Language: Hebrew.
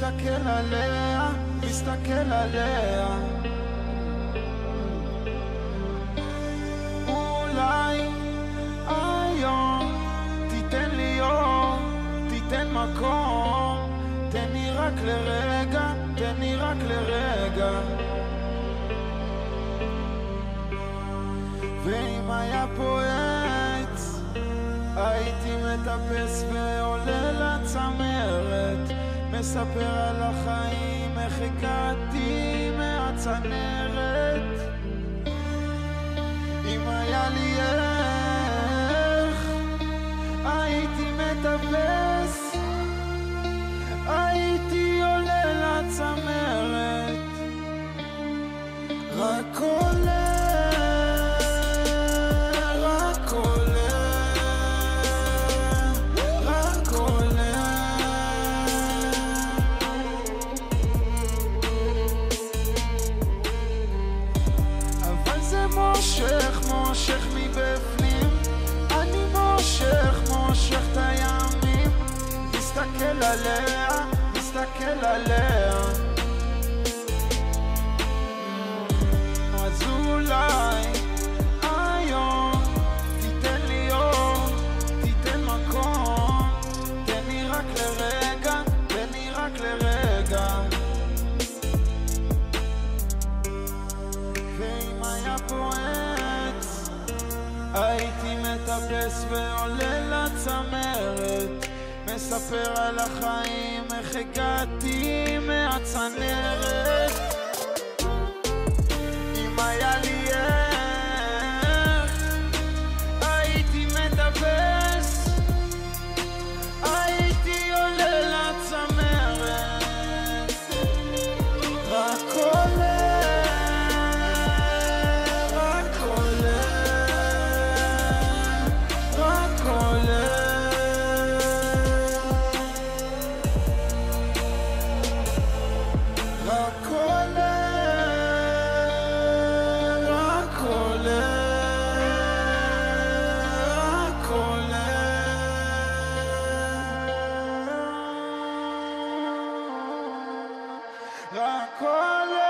מסתכל עליה, מסתכל עליה. אולי היום תיתן לי אור, תיתן מקום. תן לי רק לרגע, תן לי רק לרגע. ואם היה פה עץ הייתי מטפס ועולה לצמרת מספר על החיים, איך הגעתי מהצנרת מסתכל עליה, מסתכל עליה. אז אולי היום תיתן לי אור, תיתן מקום. תן לי רק לרגע, תן לי רק לרגע. ואם היה פה עץ הייתי מטפס ועולה לצמרת מספר על החיים, איך הגעתי מהצנרת la cola.